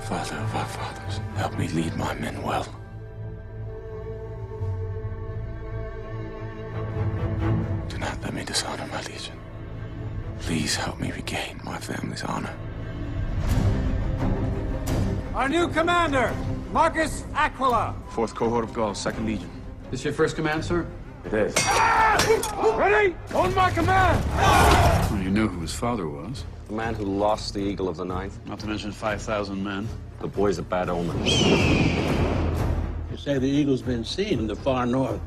Father of our fathers, help me lead my men well. Do not let me dishonor my legion. Please help me regain my family's honor. Our new commander, Marcus Aquila. Fourth cohort of Gaul, Second Legion. This your first command, sir? It is. Ah! Ready? On my command! Well, you know who his father was. The man who lost the Eagle of the Ninth. Not to mention 5,000 men. The boy's a bad omen. They say the eagle's been seen in the far north.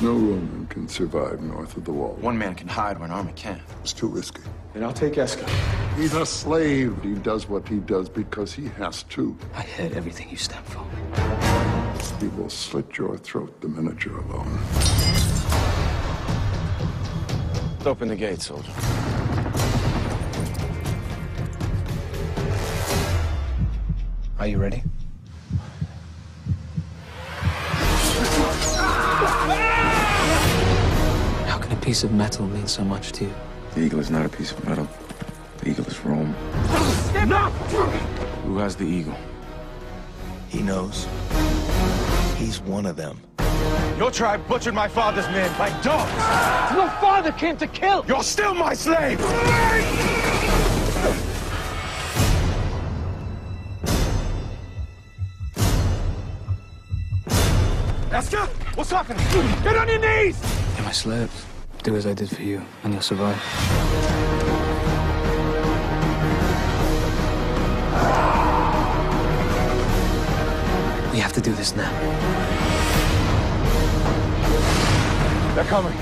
No Roman can survive north of the wall. One man can hide where an army can't. It's too risky. Then I'll take Esca. He's a slave. He does what he does because he has to. I heard everything you stand for. He will slit your throat the minute you're alone. Open the gate, soldier. Are you ready? How can a piece of metal mean so much to you? The eagle is not a piece of metal. The eagle is Rome. Who has the eagle? He knows. He's one of them. Your tribe butchered my father's men like dogs. Your father came to kill! You're still my slave! Esca, what's happening? Get on your knees! You're my slaves. Do as I did for you, and you'll survive. We have to do this now. They're coming.